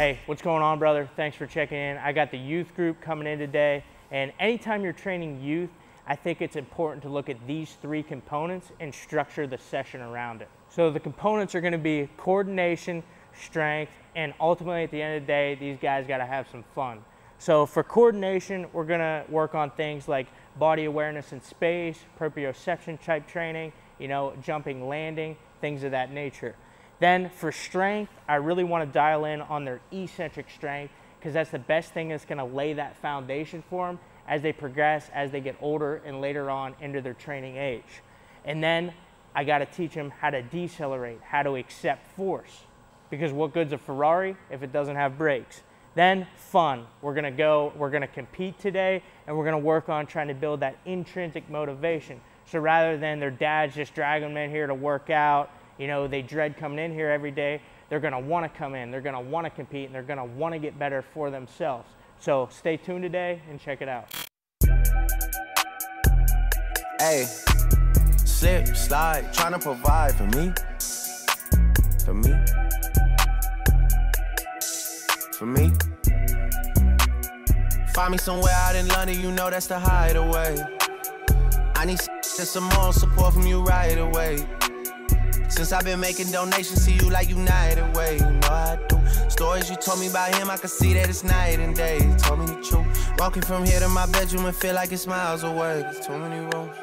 Hey, what's going on, brother? Thanks for checking in. I got the youth group coming in today, and anytime you're training youth, I think it's important to look at these three components and structure the session around it. So the components are gonna be coordination, strength, and ultimately at the end of the day, these guys gotta have some fun. So for coordination, we're gonna work on things like body awareness in space, proprioception type training, you know, jumping, landing, things of that nature. Then for strength, I really want to dial in on their eccentric strength because that's the best thing that's going to lay that foundation for them as they progress, as they get older, and later on into their training age. And then I got to teach them how to decelerate, how to accept force. Because what good's a Ferrari if it doesn't have brakes? Then fun. We're gonna go, we're gonna compete today, and we're gonna work on trying to build that intrinsic motivation. So rather than their dads just dragging them in here to work out, you know, they dread coming in here every day, they're gonna wanna come in, they're gonna wanna compete, and they're gonna wanna get better for themselves. So stay tuned today and check it out. Hey, slip, slide, trying to provide for me. For me. For me. Find me somewhere out in London, you know that's the hideaway. I need some more support from you right away. Since I've been making donations to you like United Way, you know I do. Stories you told me about him, I can see that it's night and day. You told me the truth. Walking from here to my bedroom and feel like it's miles away. There's too many roads.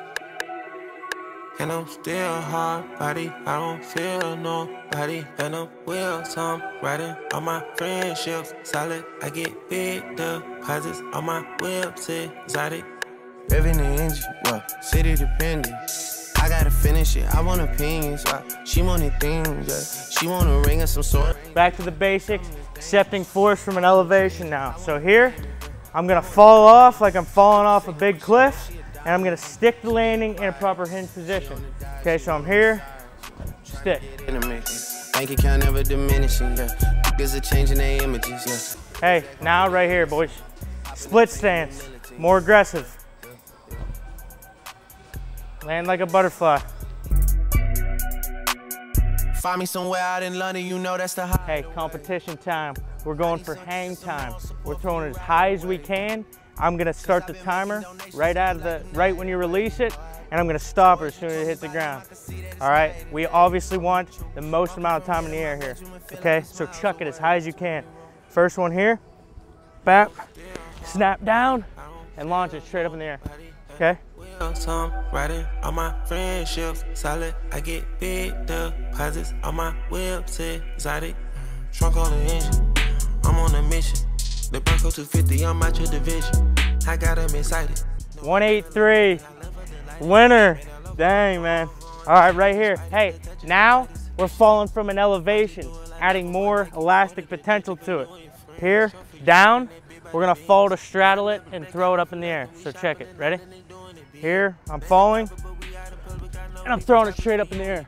And I'm still hard body, I don't feel nobody. And I'm will some riding on my friendships. Solid, I get big deposits on my whips, exotic. Revving the engine, city dependent. I gotta finish it. I want opinions. Uh, she wanted things. Yeah. She want a ring of some sort. Back to the basics. Accepting force from an elevation now. So here, I'm gonna fall off like I'm falling off a big cliff, and I'm gonna stick the landing in a proper hinge position. Okay, so I'm here, stick. Bank account never diminishing. Yeah. There's a change in their images. Yeah. Hey, now right here, boys. Split stance, more aggressive. Land like a butterfly. Find me somewhere out in London, you know that's the high. Hey, competition time. We're going for hang time. We're throwing as high as we can. I'm gonna start the timer right out of the, right when you release it, and I'm gonna stop it as soon as it hits the ground. All right, we obviously want the most amount of time in the air here. Okay, so chuck it as high as you can. First one here, bap, snap down, and launch it straight up in the air. Okay? Some riding on my friendships, solid. I get big deposits on my whips, exotic. Trunk on the engine, I'm on a mission. The Bronco 250, I'm out your division. I got them excited. 183, winner. Dang, man. All right, right here. Hey, now we're falling from an elevation, adding more elastic potential to it. Here, down, we're gonna fall to straddle it and throw it up in the air. So check it, ready? Here, I'm falling, and I'm throwing it straight up in the air.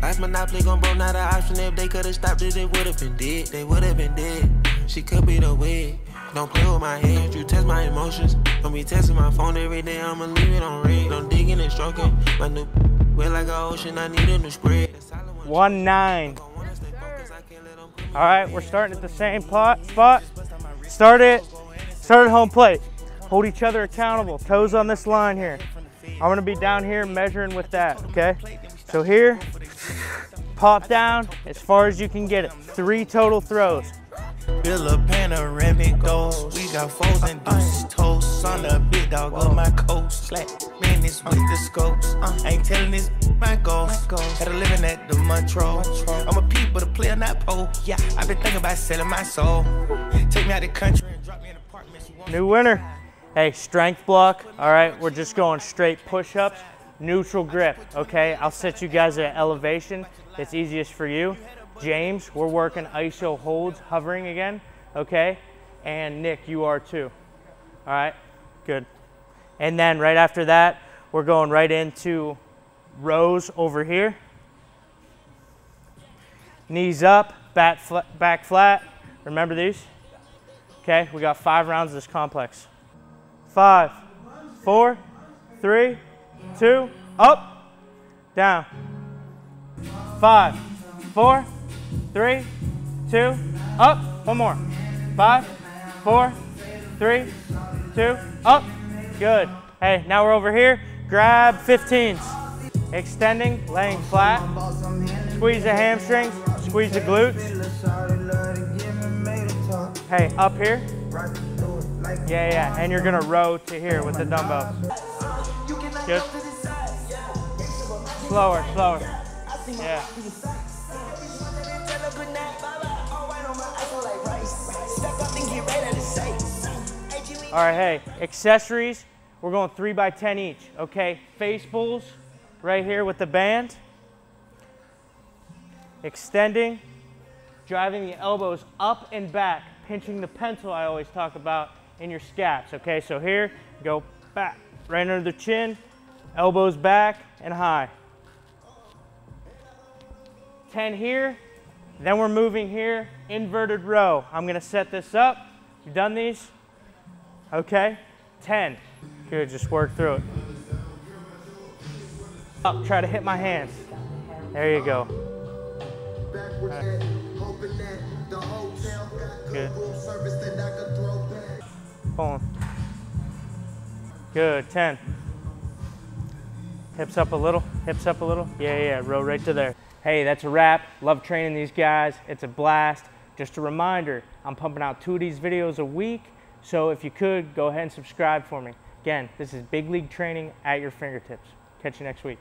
Life monopoly gon' bro, not an option. If they could've stopped it, they would've been dead. They would've been dead. She could be the way. Don't play with my head, you test my emotions. Don't be testing my phone every day, I'ma leave it on red. Don't digging and stroking. My new wet like an ocean, I need a new spread. One nine. All right, we're starting at the same pot, spot. Start it, start at home plate. Hold each other accountable, toes on this line here. I'm gonna be down here measuring with that, okay? So here, pop down as far as you can get it. Three total throws. Bill a panoramic goals. We got foes and deuces toast. On the big dog of my coast. Slack, man, this with the scopes. Uh, ain't telling this my goals. Had a living at the Montreux. I'm a peep, but a player, not pole. Yeah, I've been thinking about selling my soul. Take me out the country and drop me in apartments. New winner. Hey, strength block. All right, we're just going straight push-ups, neutral grip. Okay, I'll set you guys at elevation. It's easiest for you. James, we're working ISO holds, hovering again. Okay, and Nick, you are too. All right, good. And then right after that, we're going right into rows over here. Knees up, back flat. Remember these? Okay, we got five rounds of this complex. Five, four, three, two, up, down. Five, four, three, two, up, One more. Five, four, three, two, up. Good. Hey, now we're over here. Grab 15s. Extending, laying flat. Squeeze the hamstrings, squeeze the glutes. Hey, up here. Yeah, yeah, and you're gonna row to here with the dumbbells. Good. Slower, slower. Yeah. All right, hey, accessories, we're going three by 10 each, okay? Face pulls right here with the band. Extending, driving the elbows up and back, pinching the pencil I always talk about in your scaps, okay? So here, go back, right under the chin, elbows back and high. 10 here, then we're moving here, inverted row. I'm gonna set this up. You've done these? Okay, 10. Good, just work through it. Up, try to hit my hands. There you go. Right. Good. Pulling. Good, 10. Hips up a little, hips up a little. Yeah, yeah, row right to there. Hey, that's a wrap. Love training these guys. It's a blast. Just a reminder, I'm pumping out two of these videos a week. So if you could, go ahead and subscribe for me. Again, this is Big League Training at your fingertips. Catch you next week.